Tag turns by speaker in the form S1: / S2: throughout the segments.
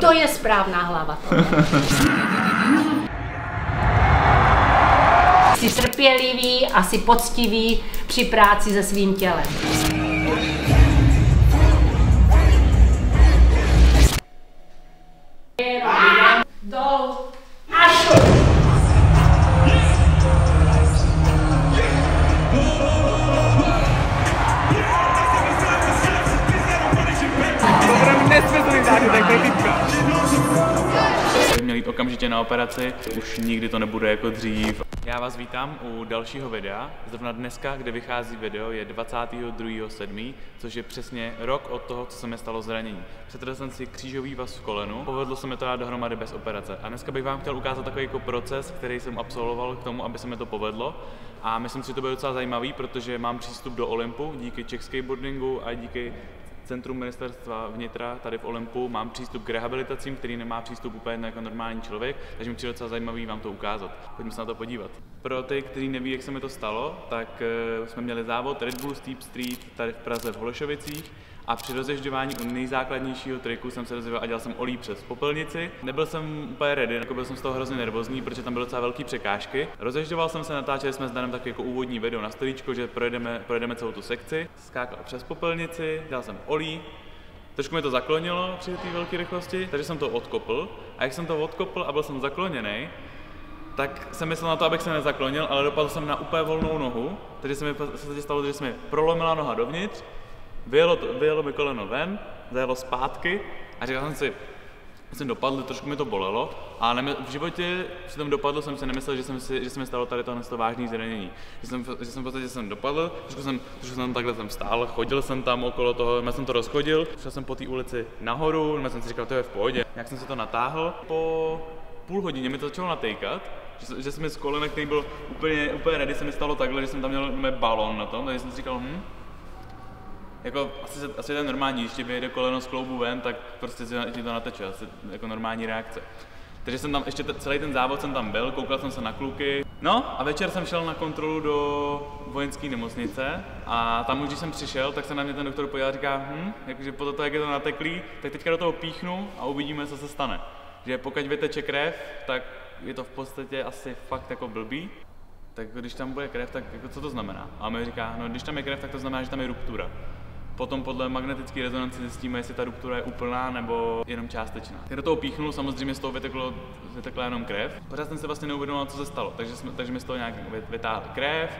S1: To je správná hlava. Jsi trpělivý a jsi poctivý při práci se svým tělem.
S2: Operaci, už nikdy to nebude jako dřív. Já vás vítám u dalšího videa. Zrovna dneska, kde vychází video, je 22.7., což je přesně rok od toho, co se mi stalo zranění. Přetrhl jsem si křížový vaz v kolenu, povedlo se mi to dát dohromady bez operace. A dneska bych vám chtěl ukázat takový jako proces, který jsem absolvoval k tomu, aby se mi to povedlo. A myslím si, že to bude docela zajímavý, protože mám přístup do Olympu díky Czech skateboardingu a díky Centrum ministerstva vnitra tady v Olympu mám přístup k rehabilitacím, který nemá přístup úplně jako normální člověk, takže mi přijde docela zajímavý vám to ukázat. Pojďme se na to podívat. Pro ty, kteří neví, jak se mi to stalo, tak uh, jsme měli závod Red Bull Steep Street tady v Praze v Holešovicích a při rozježďování u nejzákladnějšího triku jsem se rozježděl a dělal jsem olí přes popelnici. Nebyl jsem úplně ready, jako byl jsem z toho hrozně nervózní, protože tam byly docela velké překážky. Rozježďoval jsem se, natáčeli jsme s Danem takový jako úvodní video na storíčko, že projedeme, projedeme celou tu sekci. Skákal přes popelnici, dělal jsem olí, Trošku mi to zaklonilo při té velké rychlosti, takže jsem to odkopl. A jak jsem to odkopl a byl jsem zakloněný, tak jsem myslel na to, abych se nezaklonil, ale dopadl jsem na úplně volnou nohu, takže se mi se stalo, že se mi prolomila noha dovnitř Vyjelo, to, vyjelo mi koleno ven, zajelo zpátky a říkal jsem si, jsem dopadl, trošku mi to bolelo, ne, v životě při tom dopadlu jsem si nemyslel, že, jsem si, že se mi stalo tady tohle vážné zranění. Že jsem, že jsem v podstatě jsem dopadl, trošku jsem, trošku jsem takhle jsem stál, chodil jsem tam okolo toho, já jsem to rozchodil, šel jsem po té ulici nahoru, já jsem si říkal, to je v pohodě. Jak jsem si to natáhl, po půl hodině mi to začalo natejkat, že, že jsem mi z kolena, který byl úplně, úplně ready, se mi stalo takhle, že jsem tam měl balon na tom, takže jsem si říkal, hm, jako asi, asi ten normální, když ti vyjede koleno z kloubu ven, tak prostě ti to nateče, asi jako normální reakce. Takže jsem tam ještě celý ten závod jsem tam byl, koukal jsem se na kluky. No a večer jsem šel na kontrolu do vojenské nemocnice a tam už když jsem přišel, tak se na mě ten doktor podíval a říká, hm, jakože po to, jak je to nateklý, tak teďka do toho píchnu a uvidíme, co se stane. Že pokud vyteče krev, tak je to v podstatě asi fakt jako blbý. Tak když tam bude krev, tak jako co to znamená? A mi říká, no když tam je krev, tak to znamená, že tam je ruptura. Potom podle magnetické rezonance zjistíme, jestli ta ruptura je úplná nebo jenom částečná. Když do toho píchnul, samozřejmě z toho vyteklo, vytekla jenom krev. Pořád jsem se vlastně neuvědomoval, co se stalo, takže, jsme, takže mi z toho nějak vytáhli krev,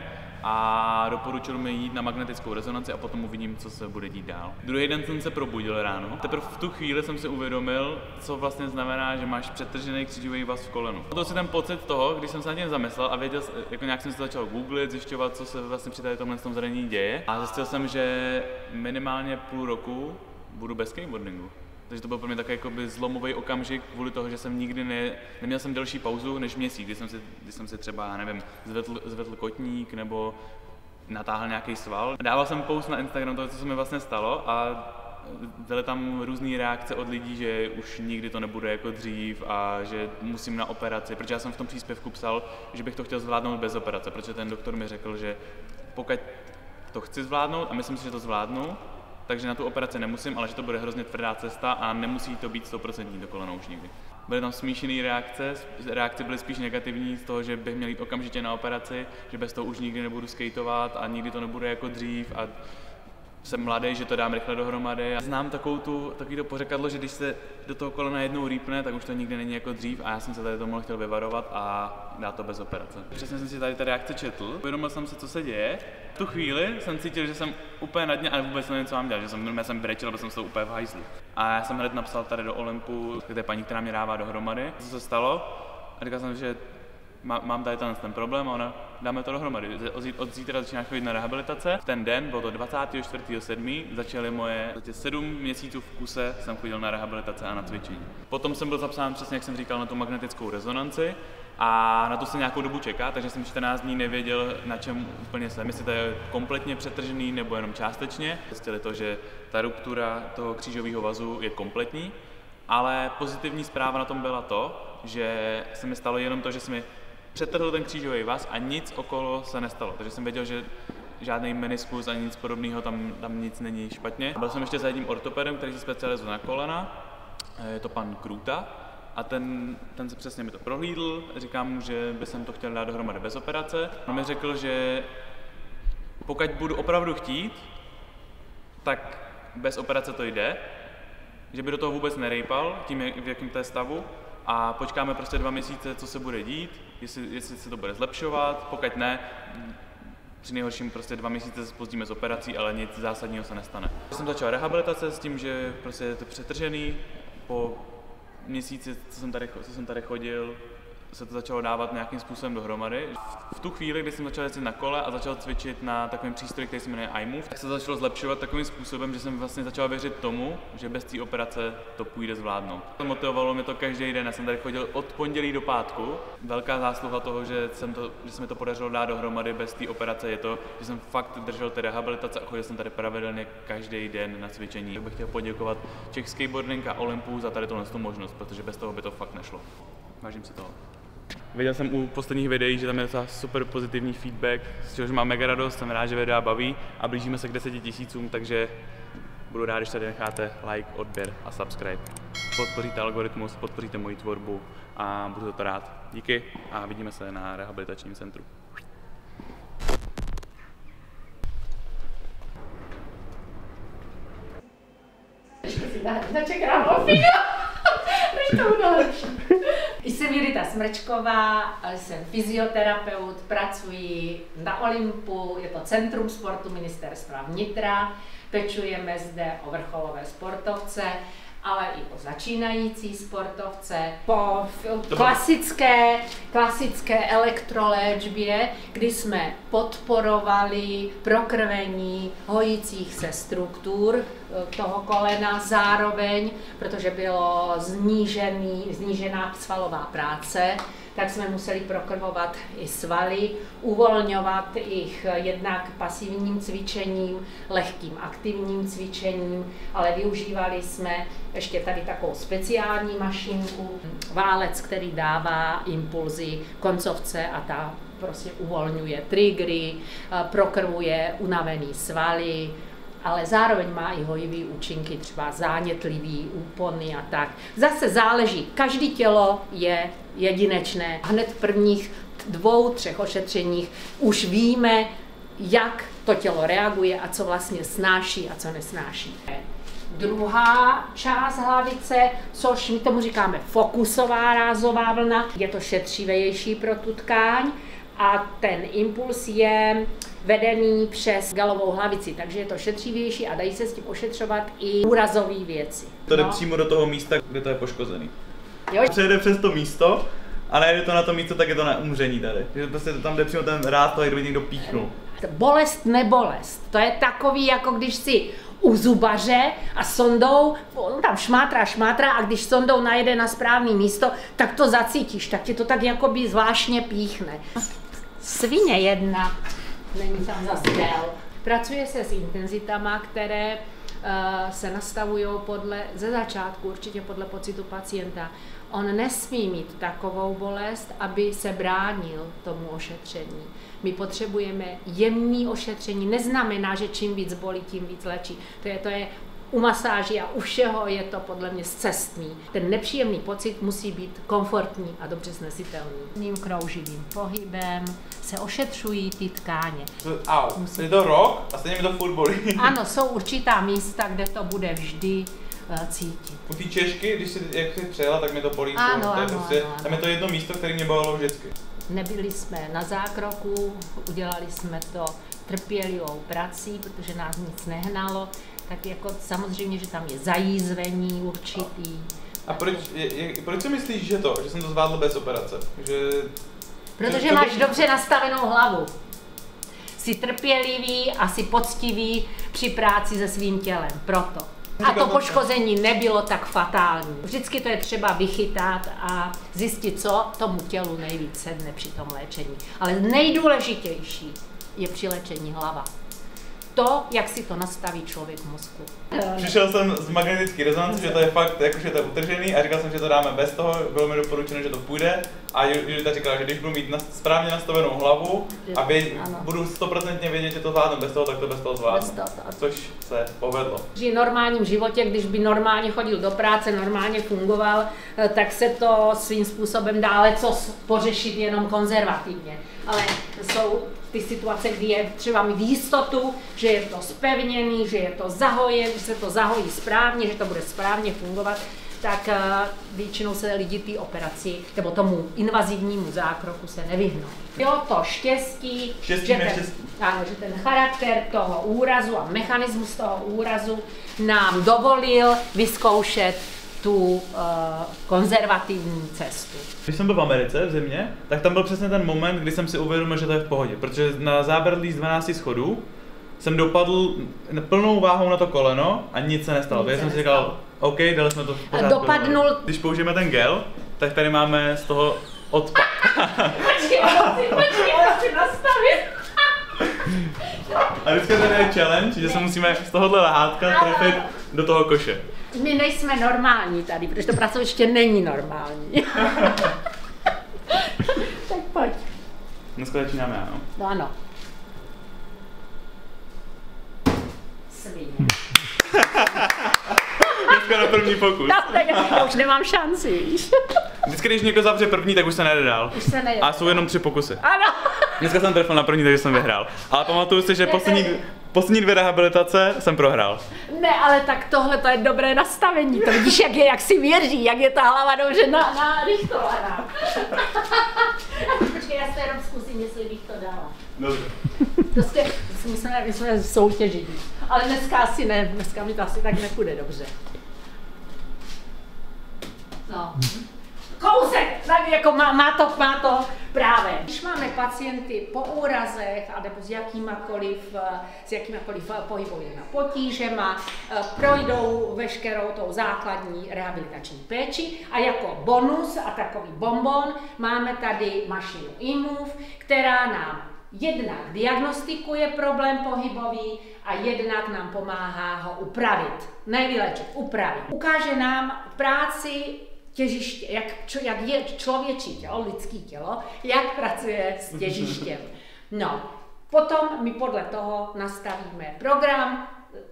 S2: a doporučil mi jít na magnetickou rezonanci a potom uvidím, co se bude dít dál. Druhý den jsem se probudil ráno. Teprve v tu chvíli jsem si uvědomil, co vlastně znamená, že máš přetržený křížový vaz v kolenu. To si ten pocit toho, když jsem se na tím zamyslel a věděl, jako nějak jsem se začal googlit, zjišťovat, co se vlastně při tomhle tom zranění děje a zjistil jsem, že minimálně půl roku budu bez skateboardingu. Takže to byl pro mě takový zlomový okamžik kvůli toho, že jsem nikdy ne, neměl jsem delší pauzu než měsíc, kdy jsem si, kdy jsem si třeba, nevím, zvedl, zvedl kotník nebo natáhl nějaký sval. Dával jsem post na Instagram toho, co se mi vlastně stalo a byly tam různé reakce od lidí, že už nikdy to nebude jako dřív a že musím na operaci, protože já jsem v tom příspěvku psal, že bych to chtěl zvládnout bez operace, protože ten doktor mi řekl, že pokud to chci zvládnout a myslím si, že to zvládnu, takže na tu operaci nemusím, ale že to bude hrozně tvrdá cesta a nemusí to být 100% do kolena už nikdy. Byly tam smíšené reakce, reakce byly spíš negativní z toho, že bych měl jít okamžitě na operaci, že bez toho už nikdy nebudu skateovat a nikdy to nebude jako dřív a jsem mladý, že to dám rychle dohromady. Znám takovou tu, takový to pořekadlo, že když se do toho kolena jednou rýpne, tak už to nikdy není jako dřív a já jsem se tady tomu chtěl vyvarovat a dát to bez operace. Přesně jsem si tady ta reakce četl, uvědomil jsem se, co se děje. V tu chvíli jsem cítil, že jsem úplně na dně a vůbec nevím, co mám dělat, že jsem, já jsem brečel, protože jsem to úplně v hajzli. A já jsem hned napsal tady do Olympu, k té paní, která mě dává dohromady, co se stalo. A říkal jsem, že mám tady ten, ten problém ona, dáme to dohromady. Od zítra začínáš chodit na rehabilitace. Ten den, bylo to 24.7., začaly moje, zatím sedm měsíců v kuse jsem chodil na rehabilitace a na cvičení. Potom jsem byl zapsán přesně, jak jsem říkal, na tu magnetickou rezonanci a na to se nějakou dobu čeká, takže jsem 14 dní nevěděl, na čem úplně jsem, jestli to je kompletně přetržený nebo jenom částečně. Zjistili to, že ta ruptura toho křížového vazu je kompletní, ale pozitivní zpráva na tom byla to, že se mi stalo jenom to, že se mi přetrhl ten křížový vaz a nic okolo se nestalo. Takže jsem věděl, že žádný meniskus ani nic podobného, tam, tam nic není špatně. Byl jsem ještě za jedním ortopedem, který se specializuje na kolena. je to pan Kruta, a ten, ten se přesně mi to prohlídl, říkám mu, že by jsem to chtěl dát dohromady bez operace. On mi řekl, že pokud budu opravdu chtít, tak bez operace to jde, že by do toho vůbec nerejpal, tím, v jakém to je stavu, a počkáme prostě dva měsíce, co se bude dít, jestli, jestli se to bude zlepšovat, pokud ne, při nejhorším prostě dva měsíce se spozdíme s operací, ale nic zásadního se nestane. Jsem začal rehabilitace s tím, že prostě je to přetržený, po měsíci, co jsem tady, co jsem tady chodil, se to začalo dávat nějakým způsobem dohromady. V tu chvíli, kdy jsem začal jezdit na kole a začal cvičit na takovém přístroji, který se jmenuje iMove, tak se to začalo zlepšovat takovým způsobem, že jsem vlastně začal věřit tomu, že bez té operace to půjde zvládnout. Motivovalo mě to každý den, já jsem tady chodil od pondělí do pátku. Velká zásluha toho, že, jsem to, že se mi to podařilo dát dohromady bez té operace, je to, že jsem fakt držel ty rehabilitace a chodil jsem tady pravidelně každý den na cvičení. Tak bych chtěl poděkovat Czech Skateboarding a Olympu za tady tuhle možnost, protože bez toho by to fakt nešlo. Vážím si toho. Viděl jsem u posledních videí, že tam je docela super pozitivní feedback, z čehož mám mega radost, jsem rád, že videa baví a blížíme se k 10 tisícům, takže budu rád, když tady necháte like, odběr a subscribe. Podpoříte algoritmus, podpoříte moji tvorbu a budu za to rád. Díky a vidíme se na rehabilitačním centru.
S1: To bude Jsem Judita Smrčková, jsem fyzioterapeut, pracuji na Olympu, je to Centrum sportu ministerstva vnitra, pečujeme zde o vrcholové sportovce ale i o začínající sportovce, po klasické, klasické elektroléčbě, kdy jsme podporovali prokrvení hojících se struktur toho kolena zároveň, protože bylo znížený, znížená svalová práce, tak jsme museli prokrvovat i svaly, uvolňovat jich jednak pasivním cvičením, lehkým aktivním cvičením, ale využívali jsme ještě tady takovou speciální mašinku, válec, který dává impulzy koncovce a ta prostě uvolňuje triggery, prokrvuje unavený svaly, ale zároveň má i hojivý účinky, třeba zánětlivý, úpony a tak. Zase záleží, každý tělo je jedinečné. Hned v prvních dvou, třech ošetřeních už víme, jak to tělo reaguje a co vlastně snáší a co nesnáší. Druhá část hlavice, což my tomu říkáme fokusová rázová vlna, je to šetřivější pro tu tkáň a ten impuls je vedený přes galovou hlavici, takže je to šetřivější a dají se s tím ošetřovat i úrazové věci.
S2: To jde no. přímo do toho místa, kde to je poškozený. Jo. Přejede přes to místo a nejde to na to místo, tak je to na umření tady. Že prostě tam jde přímo ten rád, to kdyby někdo píchnul.
S1: Bolest, nebolest. To je takový, jako když si u zubaře a sondou, on tam šmátrá, šmátrá a když sondou najde na správné místo, tak to zacítíš, tak ti to tak jakoby zvláštně píchne. Svině jedna není tam zase del. Pracuje se s intenzitama, které uh, se nastavují podle, ze začátku určitě podle pocitu pacienta. On nesmí mít takovou bolest, aby se bránil tomu ošetření. My potřebujeme jemný ošetření. Neznamená, že čím víc bolí, tím víc léčí. To je, to je u masáží a u všeho je to podle mě zcestný. Ten nepříjemný pocit musí být komfortní a dobře snesitelný. Tím krouživým pohybem se ošetřují ty tkáně.
S2: Au, musí... je to rok a stejně mi to furt bolí.
S1: Ano, jsou určitá místa, kde to bude vždy uh, cítit.
S2: U té češky, když si, jak jsi přejela, tak mi to bolí.
S1: Ano, to je ano,
S2: prostě,
S1: ano, ano.
S2: Tam je to jedno místo, které mě bolelo vždycky.
S1: Nebyli jsme na zákroku, udělali jsme to trpělivou prací, protože nás nic nehnalo tak jako samozřejmě, že tam je zajízvení určitý.
S2: A proč, je, je, proč si myslíš, že to, že jsem to zvládl bez operace? Že,
S1: Protože to, máš dobře nastavenou hlavu. Jsi trpělivý a jsi poctivý při práci se svým tělem, proto. A to poškození nebylo tak fatální. Vždycky to je třeba vychytat a zjistit, co tomu tělu nejvíc sedne při tom léčení. Ale nejdůležitější je při léčení hlava. To, jak si to nastaví člověk v mozku.
S2: Přišel jsem z magnetický rezonance, že to je fakt, jakože to je utržený a říkal jsem, že to dáme bez toho, bylo mi doporučeno, že to půjde a Judita říkala, že když budu mít správně nastavenou hlavu a vě, budu stoprocentně vědět, že to zvládnu bez toho, tak to bez toho zvládnu. Bez toho, to. Což se povedlo.
S1: V normálním životě, když by normálně chodil do práce, normálně fungoval, eh, tak se to svým způsobem dále co pořešit jenom konzervativně. Ale jsou ty situace, kdy je třeba mít jistotu, že je to spevněný, že je to zahojen, že se to zahojí správně, že to bude správně fungovat, tak eh, většinou se lidi té operaci nebo tomu invazivnímu zákroku se nevyhnou. Jo, to štěstí,
S2: štěstí
S1: že, ten, ano, že ten charakter toho úrazu a mechanismus toho úrazu nám dovolil vyzkoušet tu uh, konzervativní cestu.
S2: Když jsem byl v Americe, v zimě, tak tam byl přesně ten moment, kdy jsem si uvědomil, že to je v pohodě, protože na zábradlí z 12 schodů jsem dopadl plnou váhou na to koleno a nic se nestalo. Takže jsem si říkal, OK, dali jsme to v
S1: pořádku. Dopadnul...
S2: Když použijeme ten gel, tak tady máme z toho odpad.
S1: počkej, počkej, počkej, nastavit.
S2: A vždycky tady je challenge, že se musíme z tohohle lehátka trefit do toho koše.
S1: My nejsme normální tady, protože to pracoviště není normální. tak pojď.
S2: Dneska začínáme, ano?
S1: No ano. Svině.
S2: Dneska na první pokus.
S1: No, tak já už nemám šanci, víš.
S2: Vždycky, když někdo zavře první, tak už se nejde dál.
S1: Už se nejde.
S2: A jsou jenom tři pokusy.
S1: Ano.
S2: Dneska jsem trefil na první, takže jsem vyhrál. Ale pamatuju si, že poslední, poslední dvě rehabilitace jsem prohrál.
S1: Ne, ale tak tohle to je dobré nastavení. To vidíš, jak, je, jak si věří, jak je ta hlava dobře na, na rychtovaná. Počkej, já se jenom zkusím, jestli bych to dala.
S2: Dobře.
S1: Prostě musíme, my jsme soutěžit. Ale dneska asi ne, dneska mi to asi tak nepůjde dobře. No. Kousek, tak jako má, má, to, má to právě. Když máme pacienty po úrazech nebo s jakýmakoliv, s jakýmakoliv pohybovými potížema, projdou veškerou tou základní rehabilitační péči a jako bonus a takový bonbon máme tady mašinu IMOVE, která nám jednak diagnostikuje problém pohybový a jednak nám pomáhá ho upravit. Ne vylečit, upravit. Ukáže nám práci těžiště, jak, jak je člověčí tělo, lidský tělo, jak pracuje s těžištěm. No, potom my podle toho nastavíme program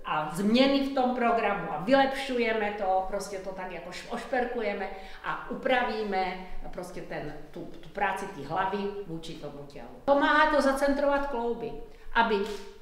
S1: a změny v tom programu a vylepšujeme to, prostě to tak jako ošperkujeme a upravíme prostě ten, tu, tu práci té hlavy vůči tomu tělu. Pomáhá to zacentrovat klouby, aby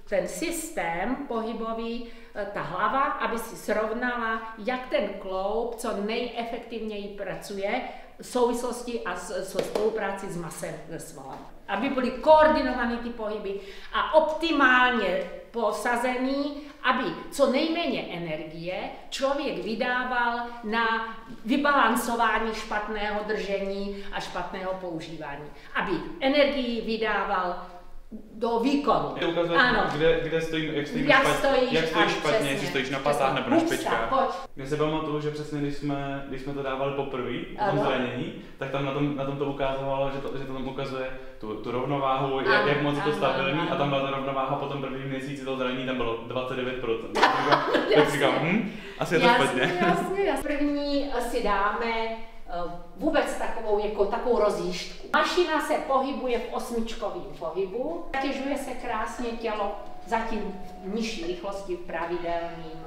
S1: ten systém pohybový, eh, ta hlava, aby si srovnala, jak ten kloub co nejefektivněji pracuje v souvislosti a s, spolupráci s masem svalem. Aby byly koordinované ty pohyby a optimálně posazený, aby co nejméně energie člověk vydával na vybalancování špatného držení a špatného používání. Aby energii vydával do výkonu.
S2: To ukazuje, ano. Kde, kde stojím, jak stojím
S1: jak
S2: špatně,
S1: stojíš,
S2: jak stojíš špatně, přesně, jestli stojíš na patách nebo na špičkách. Já se pamatuju, že přesně když jsme, když jsme to dávali poprvé, tom zranění, tak tam na tom, na tom to ukázalo, že to, že to tam ukazuje tu, tu rovnováhu, ano, jak, jak moc je to stabilní ano. a tam byla ta rovnováha po tom prvním měsíci toho zranění, tam bylo 29%. tak říkám, hm, asi je to špatně.
S1: Jasně, jasně. První si dáme vůbec takovou, jako takovou rozjížďku. Mašina se pohybuje v osmičkovém pohybu, zatěžuje se krásně tělo zatím v nižší rychlosti v pravidelným,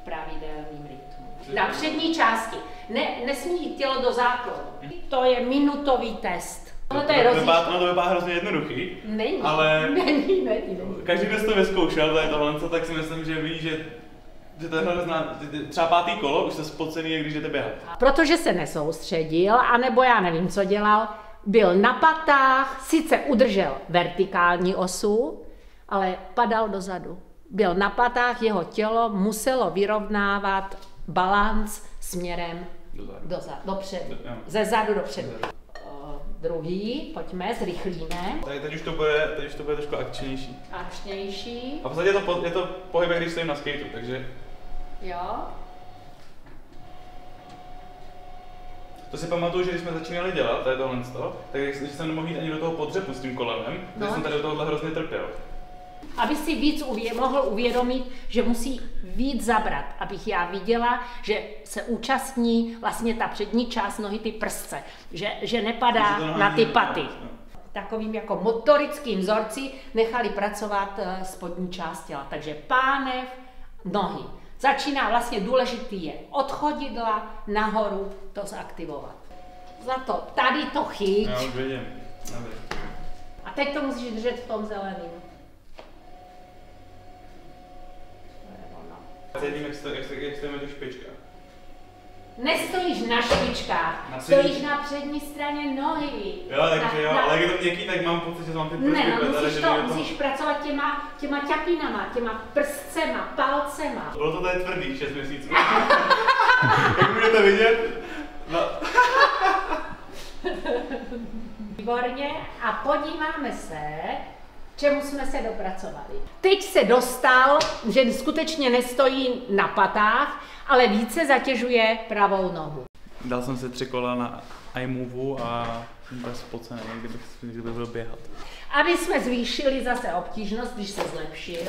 S1: v pravidelným rytmu. Na přední části. Ne, nesmí jít tělo do záklonu. To je minutový test.
S2: No to, je to, vypadá, to vypadá hrozně jednoduchý.
S1: Není.
S2: Ale
S1: není, není, není.
S2: Každý, kdo to vyzkoušel, tady tohle, tak si myslím, že ví, že že to je zná, třeba pátý kolo, už se spocený, když jdete běhat.
S1: Protože se nesoustředil, anebo já nevím, co dělal, byl na patách, sice udržel vertikální osu, ale padal dozadu. Byl na patách, jeho tělo muselo vyrovnávat balans směrem dozadu, dozadu dopředu, Do, ze zadu dopředu. Druhý, pojďme, zrychlíme.
S2: Tady, teď, už to bude, teď už to bude trošku akčnější.
S1: Akčnější.
S2: A v podstatě je to, je to pohyb, když stojím na skateu, takže
S1: Jo.
S2: To si pamatuju, že když jsme začínali dělat, tady tohle, tak když jsem nemohl jít ani do toho podřepu s tím kolenem, no. tak jsem tady do tohohle hrozně trpěl.
S1: aby si víc uvě- mohl uvědomit, že musí víc zabrat, abych já viděla, že se účastní vlastně ta přední část nohy, ty prsce, že, že nepadá na ty paty. Takovým jako motorickým vzorci nechali pracovat eh, spodní část těla. Takže pánev, nohy. Začíná vlastně důležitý je od chodidla nahoru to zaktivovat. Za to tady to chyť.
S2: Já už vidím.
S1: A teď to musíš držet v tom zeleným. To je ono.
S2: Cítím, jak, jste, jak, jste, jak tu špička.
S1: Nestojíš na špičkách,
S2: Na
S1: stojíš na přední straně nohy.
S2: Jo, takže
S1: na,
S2: jo,
S1: na,
S2: ale jak je to měkký, tak mám pocit, že mám ty prsty
S1: ne, no musíš to,
S2: mě
S1: musíš pracovat těma, těma ťapinama, těma prscema, palcema.
S2: Bylo to tady tvrdý, 6 měsíců. jak můžete vidět? No.
S1: Výborně a podíváme se, čemu jsme se dopracovali. Teď se dostal, že skutečně nestojí na patách, ale více zatěžuje pravou nohu.
S2: Dal jsem si tři kola na iMoveu a jsem úplně spocený, kdybych, kdybych byl běhat.
S1: Aby jsme zvýšili zase obtížnost, když se zlepšil,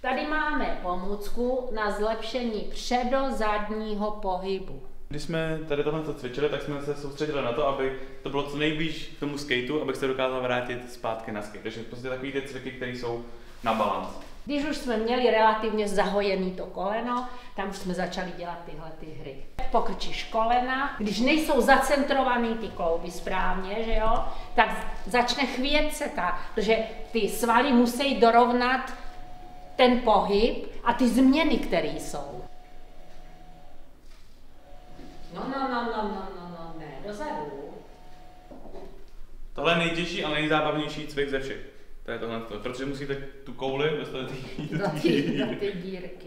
S1: tady máme pomůcku na zlepšení předozadního pohybu.
S2: Když jsme tady tohle cvičili, tak jsme se soustředili na to, aby to bylo co nejblíž k tomu skateu, abych se dokázal vrátit zpátky na skate. Takže prostě takový ty cviky, které jsou na balans.
S1: Když už jsme měli relativně zahojený to koleno, tam už jsme začali dělat tyhle ty hry. Pokrčíš kolena, když nejsou zacentrovaný ty klouby správně, že jo, tak začne chvět se ta, protože ty svaly musí dorovnat ten pohyb a ty změny, které jsou. No, no, no, no, no, no, no, ne, dozadu.
S2: Tohle je nejtěžší a nejzábavnější cvik ze všech. To je tohle, protože musíte tu kouli dostat do té
S1: ty, do ty dírky.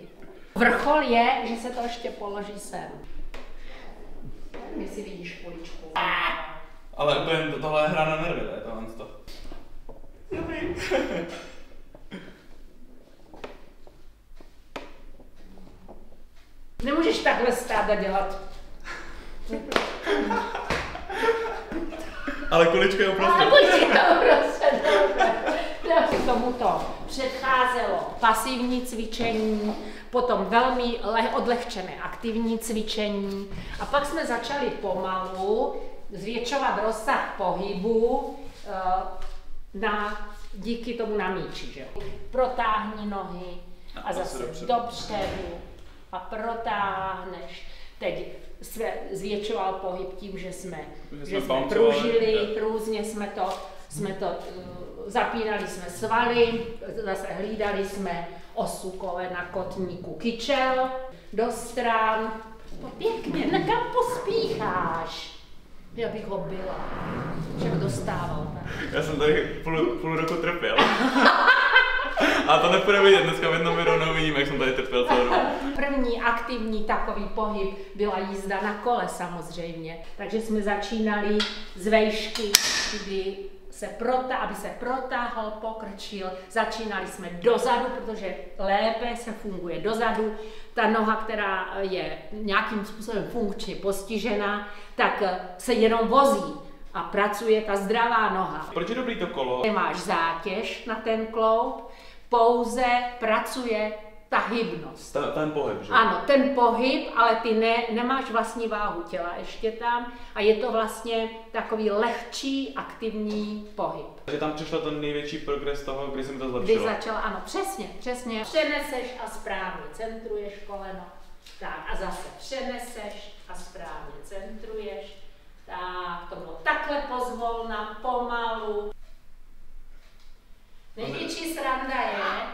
S1: Vrchol je, že se to ještě položí sem. Jestli vidíš kuličku.
S2: Ale úplně to- tohle je hra na nervy, to je tohle to.
S1: Nemůžeš takhle stát a dělat.
S2: Ale kulička je
S1: Ale
S2: uprostřed.
S1: si to prostě dobře. K tomuto předcházelo pasivní cvičení, potom velmi le- odlehčené aktivní cvičení a pak jsme začali pomalu zvětšovat rozsah pohybu eh, na, díky tomu na míči. Že? Protáhni nohy a
S2: A
S1: zase
S2: zase dopředu.
S1: dopředu a protáhneš. Teď jsme zvětšoval pohyb tím, že jsme,
S2: Že
S1: že
S2: jsme
S1: jsme
S2: bouncovali,
S1: pružili,
S2: jo.
S1: různě jsme to, jsme to, uh, zapínali jsme svaly, zase hlídali jsme osu kolena kotníku kyčel, do stran. No pěkně, ne, kam pospícháš? Já bych ho byla. Však dostával. Tak.
S2: Já jsem tady půl, půl roku trpěl. A to nepůjde vidět, dneska v jednom videu neuvidím, jak jsem tady trpěl celou dobu.
S1: První aktivní takový pohyb byla jízda na kole samozřejmě. Takže jsme začínali z vejšky, kdy se prota, aby se protáhl, pokrčil. Začínali jsme dozadu, protože lépe se funguje dozadu. Ta noha, která je nějakým způsobem funkčně postižená, tak se jenom vozí a pracuje ta zdravá noha.
S2: Proč je dobrý to kolo?
S1: Nemáš zátěž na ten kloub, pouze pracuje ta hybnost.
S2: Ta, ten pohyb, že?
S1: Ano, ten pohyb, ale ty ne, nemáš vlastní váhu těla ještě tam a je to vlastně takový lehčí, aktivní pohyb.
S2: Takže tam přišel ten největší progres toho, kdy jsem to
S1: Kdy
S2: zlepšil.
S1: začala, ano, přesně, přesně. Přeneseš a správně centruješ koleno. Tak a zase přeneseš a správně centruješ. Tak, to bylo takhle pozvolna, pomalu. Největší sranda je,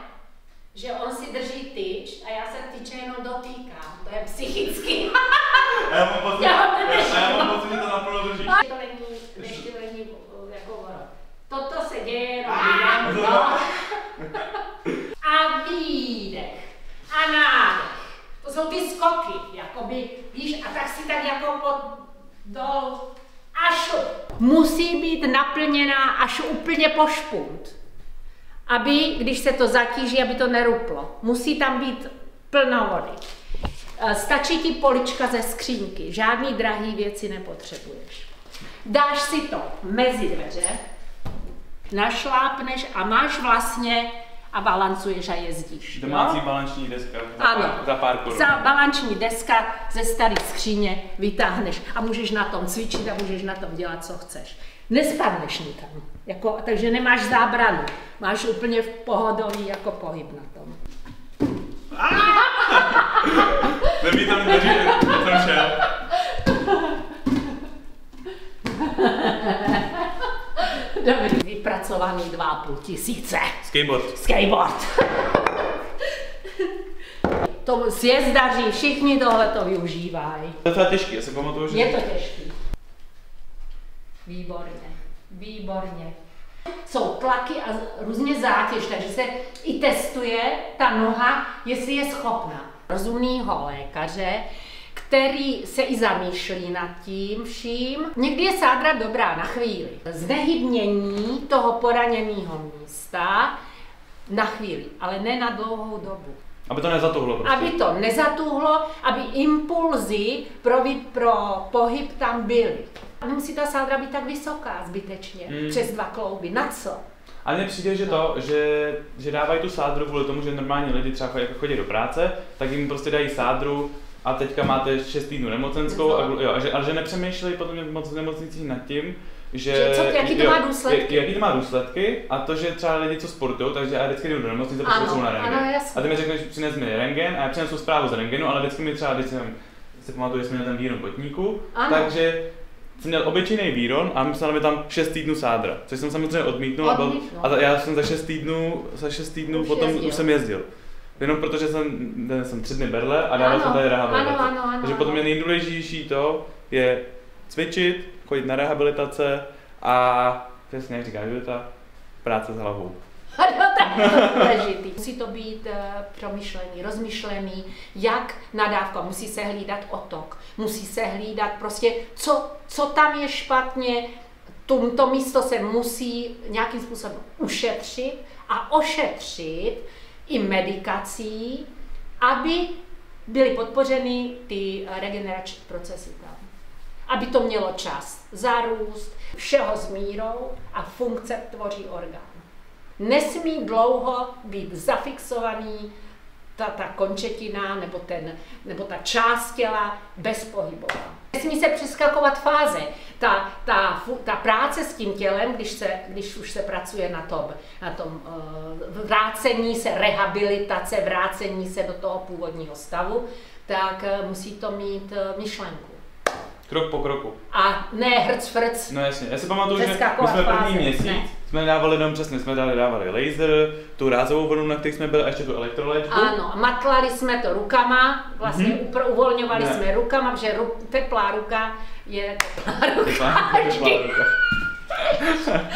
S1: že on si drží tyč a já se tyče jenom dotýkám. To je psychicky.
S2: A já mám pocit,
S1: Já
S2: já,
S1: mám
S2: já, mám pocit, že to naplno drží.
S1: To není, ještě to není jako. Toto se děje jenom lidem, no. A výdech. A nádech. To jsou ty skoky, jakoby, víš, a tak si tak jako pod, dol, až musí být naplněná až úplně po špunt. Aby, když se to zatíží, aby to neruplo. Musí tam být plno vody. Eh, Stačí ti polička ze skřínky, žádný drahý věci nepotřebuješ. Dáš si to mezi dveře, našlápneš a máš vlastně a balancuješ a jezdíš.
S2: Domácí
S1: jo?
S2: balanční deska za,
S1: Ano.
S2: pár, za pár korun.
S1: Za balanční deska ze staré skříně vytáhneš a můžeš na tom cvičit a můžeš na tom dělat, co chceš. Nespadneš nikam, jako, takže nemáš zábranu. Máš úplně v pohodový jako pohyb na tom.
S2: Nebý tam neří, tam šel.
S1: Dobrý, vypracovaný 2,5 tisíce.
S2: Skateboard.
S1: Skateboard. to sjezdaří, všichni tohle to využívají.
S2: To je těžký, já si pamatuju, že...
S1: Je to těžký. Výborně, výborně. Jsou tlaky a různě zátěž, takže se i testuje ta noha, jestli je schopná. Rozumného lékaře, který se i zamýšlí nad tím vším. Někdy je sádra dobrá na chvíli. Znehybnění toho poraněného místa na chvíli, ale ne na dlouhou dobu.
S2: Aby to nezatuhlo prostě.
S1: Aby to nezatuhlo, aby impulzy pro, vy- pro pohyb tam byly. Nemusí ta sádra být tak vysoká zbytečně,
S2: Hmm.
S1: přes dva klouby. Na co?
S2: A mně přijde, že to, že, že dávají tu sádru kvůli tomu, že normální lidi třeba chodí, jako chodí do práce, tak jim prostě dají sádru a teďka máte 6 týdnů nemocenskou a, jo, a že, ale že nepřemýšlejí potom moc v nemocnicích nad tím, že,
S1: Že co- jaký to
S2: jo,
S1: má důsledky.
S2: jak- Jaký to má důsledky a to, že třeba lidi, co sportují, takže já vždycky jdu do nemocnice, protože jsou na rengen.
S1: ano,
S2: a ty mi řekneš, přines mi rengen a já přinesu zprávu z rengenu, ale vždycky mi třeba, když jsem si pamatuju, že jsem měl ten výron kotníku,
S1: Ano.
S2: takže jsem měl obyčejný výron a myslel mi tam 6 týdnů sádra, což jsem samozřejmě odmítnul. a byl-. A, ta- já jsem za 6 týdnů, za 6 týdnů
S1: Už
S2: potom
S1: jezdil.
S2: už jsem jezdil. Jenom protože jsem, jsem tři dny berle a dával jsem tady rehabilitaci.
S1: ano,
S2: Takže potom je nejdůležitější to je cvičit, chodit na rehabilitace a přesně jak říká Judita, práce s hlavou.
S1: Ano, tak to důležitý. Musí to být eh, promyšlený, rozmyšlený, jak nadávka, musí se hlídat otok, musí se hlídat prostě, co, co tam je špatně, to, to místo se musí nějakým způsobem ušetřit a ošetřit i medikací, aby byly podpořeny ty regenerační procesy. Aby to mělo čas zarůst, všeho s mírou a funkce tvoří orgán. Nesmí dlouho být zafixovaný ta, ta končetina nebo, ten, nebo ta část těla bezpohybová. Nesmí se přeskakovat fáze. Ta, ta, ta práce s tím tělem, když, se, když už se pracuje na tom, na tom uh, vrácení se, rehabilitace, vrácení se do toho původního stavu, tak uh, musí to mít uh, myšlenku.
S2: Krok po kroku.
S1: A ne hrc frc.
S2: No jasně, já si pamatuju, že my jsme první měsíc,
S1: ne.
S2: jsme dávali jenom přesně, jsme dali, dávali laser, tu rázovou vlnu, na který jsme byli, a ještě tu elektroléčbu.
S1: Ano, matlali jsme to rukama, vlastně
S2: Mhm.
S1: upr- uvolňovali
S2: Ne.
S1: jsme rukama, protože ru, teplá ruka je teplá ruka.
S2: Teplá- teplá ruka.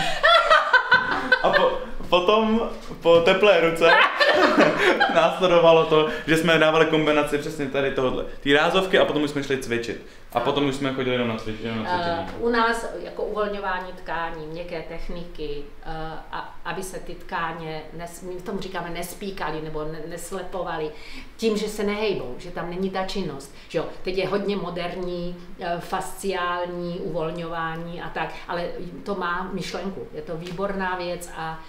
S2: A po, potom po teplé ruce následovalo to, že jsme dávali kombinaci přesně tady tohohle. Ty rázovky a potom už jsme šli cvičit. A potom už jsme chodili jenom na, cvičení.
S1: Uh, u nás jako uvolňování tkání, měkké techniky, uh, a, aby se ty tkáně, nes, my tomu říkáme nespíkaly nebo ne, neslepovaly, tím, že se nehejbou, že tam není ta činnost. Že jo? Teď je hodně moderní uh, fasciální uvolňování a tak, ale to má myšlenku, je to výborná věc a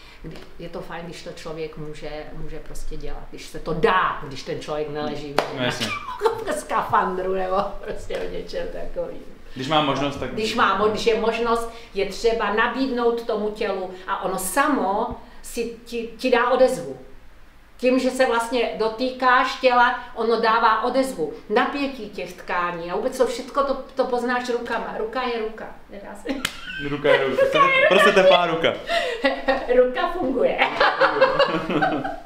S1: je to fajn, když to člověk může, může prostě dělat, když se to dá, když ten člověk neleží
S2: No
S1: v skafandru nebo prostě o něčem takovým.
S2: Když mám možnost, tak...
S1: Když, má, když je možnost, je třeba nabídnout tomu tělu a ono samo si ti, ti dá odezvu. Tím, že se vlastně dotýkáš těla, ono dává odezvu. Napětí těch tkání a vůbec to všechno to, to poznáš rukama. Ruka je ruka. Nedá se.
S2: Ruka je ruka. Prostě, prostě teplá ruka.
S1: ruka funguje.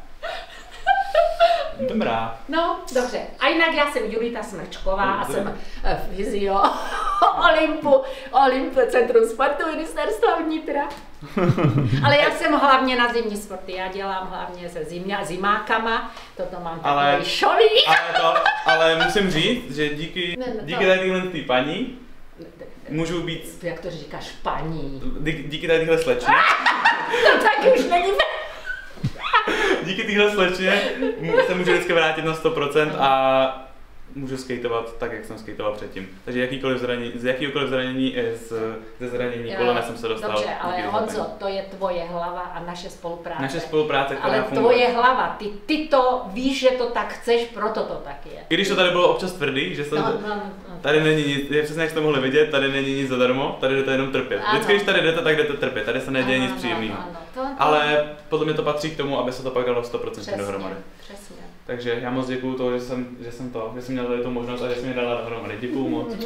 S2: Dobrá.
S1: No, dobře. A jinak já jsem Julita Smrčková a jsem eh, fyzio Olympu, Olymp Centrum sportu ministerstva vnitra. Ale já jsem hlavně na zimní sporty, já dělám hlavně se zimňa, zimákama, toto mám
S2: Ale-
S1: ale... šolí.
S2: Ale, to, ale musím říct, že díky,
S1: Ne, to-
S2: díky tady téhle paní můžu být,
S1: Jak to říkáš, paní?
S2: dí- díky tady téhle slečně,
S1: To taky už není
S2: díky téhle slečně se můžu vždycky vrátit na 100% a můžu skateovat tak, jak jsem skateoval předtím. Takže jakýkoliv zranění, z jakýkoliv zranění i z, ze zranění kolena jsem se dostal.
S1: Dobře, ale Honzo, to je tvoje hlava a naše spolupráce.
S2: Naše spolupráce, která
S1: Ale
S2: funguje.
S1: tvoje hlava, ty, ty to víš, že to tak chceš, proto to tak je.
S2: I když to tady bylo občas tvrdý, že jsem,
S1: No, no, no.
S2: Tady není nic, je přesně jak jste mohli vidět, tady není nic zadarmo, tady jdete jenom trpět.
S1: Ano.
S2: Vždycky, když tady jdete, tak jdete trpět, tady se neděje
S1: Ano,
S2: nic
S1: ano,
S2: příjemného.
S1: to-
S2: Ale podle mě to patří k tomu, aby se to pak dalo 100%
S1: Přesně,
S2: dohromady.
S1: přesně.
S2: Takže já moc děkuju to, že jsem, že jsem to, že jsem měl tady tu možnost a že jsi mě dala dohromady. Děkuju moc.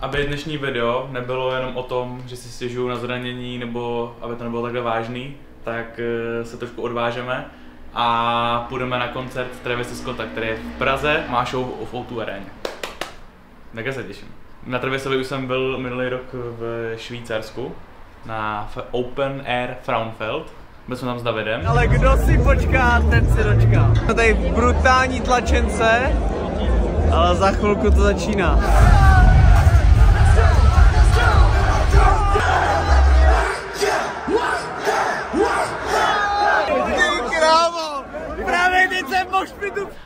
S2: aby dnešní video nebylo jenom o tom, že si stěžuju na zranění, nebo aby to nebylo takhle vážný, tak eh, se trošku odvážeme a půjdeme na koncert Travis Scotta, který je v Praze, má show v O2 aréně. Mega se těším. Na Travisovi už jsem byl minulý rok v Švýcarsku na Open Air Frauenfeld. Byl jsem tam s Davidem.
S3: Ale kdo si počká, ten si dočká. Tady brutální tlačence, ale za chvilku to začíná.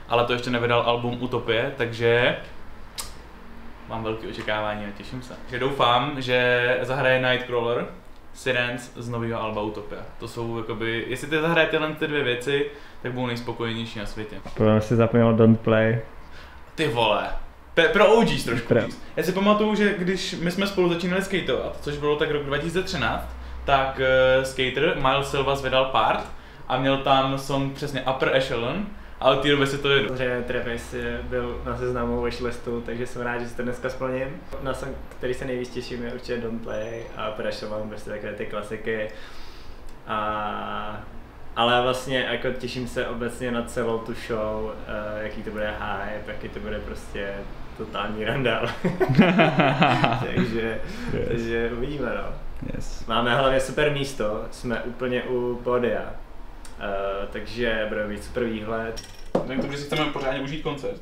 S2: Ale to ještě nevydal album Utopie, takže mám velké očekávání a těším se. Takže doufám, že zahraje Nightcrawler, Sirens z nového alba Utopia. To jsou jakoby, jestli ty zahraje tyhle ty dvě věci, tak budou nejspokojenější na světě.
S4: Potom si zapomněl Don't Play.
S2: Ty vole. Pe- pro OGs trošku
S4: Pro.
S2: víc. Já si pamatuju, že když my jsme spolu začínali skateovat, což bylo tak rok 2013, tak uh, skater Miles Silva vydal part a měl tam song přesně Upper Echelon, ale ty doby si to jedu.
S4: Že Travis byl na seznamu wishlistu, takže jsem rád, že si to dneska splním. Na song, který se nejvíc těším, je určitě Don't Play a Pressure mám prostě takové ty klasiky. A ale vlastně jako těším se obecně na celou tu show, uh, jaký to bude hype, jaký to bude prostě totální randál. takže, takže uvidíme no.
S2: Yes.
S4: Máme hlavně super místo, jsme úplně u pódia, uh, takže bude mít super výhled.
S2: Vzhledem k tomu, že si chceme pořádně užít koncert,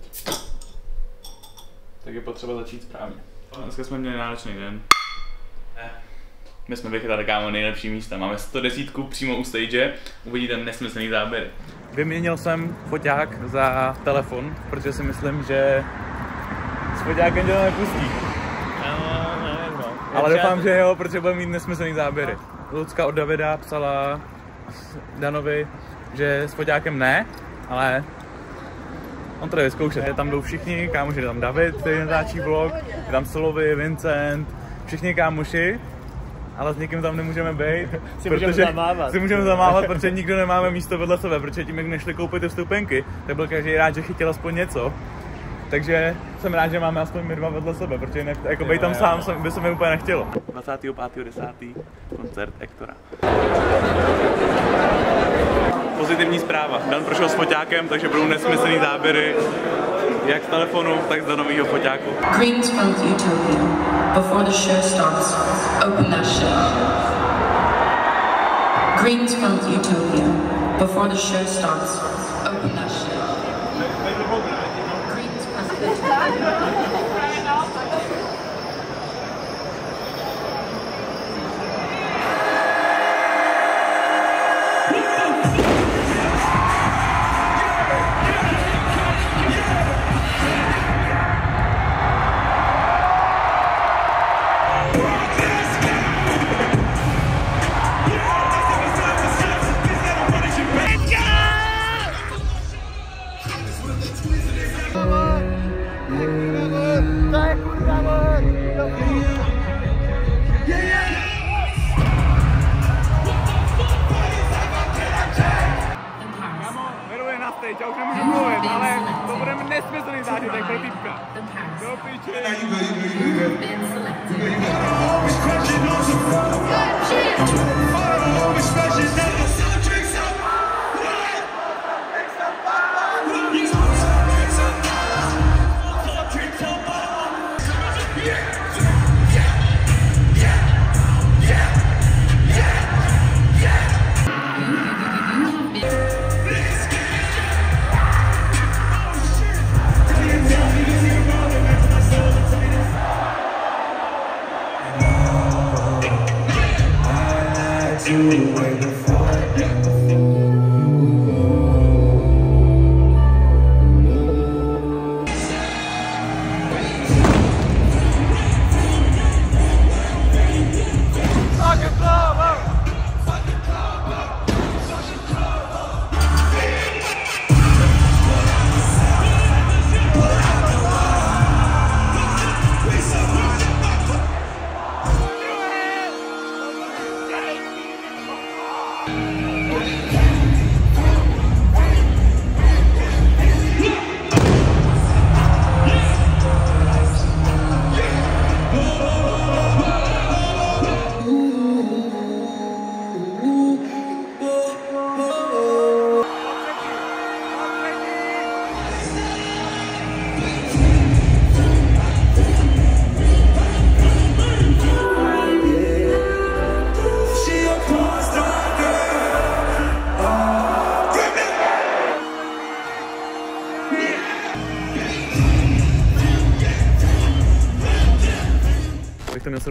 S2: tak je potřeba začít správně. Dneska jsme měli náročný den. My jsme vychytali kámo nejlepší místa. Máme 110 přímo u stage, uvidíte nesmyslný záběry. Vyměnil jsem foťák za telefon, protože si myslím, že s foťákem dělat nepustí.
S4: No, nevím, no.
S2: Ale doufám, že jo, protože bude mít nesmyslný záběry. Lucka od Davida psala Danovi, že s foťákem ne, ale on to jde vyzkoušet. Je tam jdou všichni, kámoši, je tam David, který natáčí vlog, je tam Solovi, Vincent, všichni kámoši, ale s nikým tam nemůžeme být,
S4: Si můžeme zamávat.
S2: si můžeme zamávat, protože nikdo nemáme místo vedle sebe, protože tím, jak nešli koupit ty vstupenky, tak byl každý rád, že chytil aspoň něco. Takže jsem rád, že máme aspoň my dva vedle sebe, protože jinak jako být tam
S4: jo,
S2: sám jsem, by se mi úplně nechtělo. 25.10. koncert Ektora. Pozitivní zpráva. Dan prošel s foťákem, takže budou nesmyslný záběry jak z telefonu, tak z nového foťáku.
S5: Greensfield Utopia. Before the show starts, open that shit. Greensfield Utopia. Before the show starts,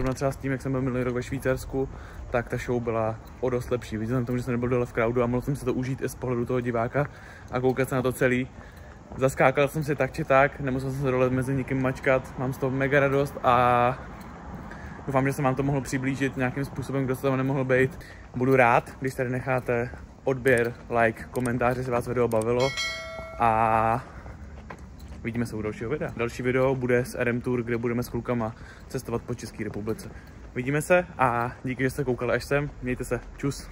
S2: srovnat třeba s tím, jak jsem byl minulý rok ve Švýcarsku, tak ta show byla o dost lepší. Viděl tomu, že jsem nebyl dole v crowdu a mohl jsem si to užít i z pohledu toho diváka a koukat se na to celý. Zaskákal jsem si tak či tak, nemusel jsem se dole mezi nikým mačkat, mám z toho mega radost a doufám, že jsem vám to mohl přiblížit nějakým způsobem, kdo se tam nemohl být. Budu rád, když tady necháte odběr, like, komentář, jestli vás video bavilo a vidíme se u dalšího videa. Další video bude s RM Tour, kde budeme s klukama cestovat po České republice. Vidíme se a díky, že jste koukali až sem. Mějte se. Čus.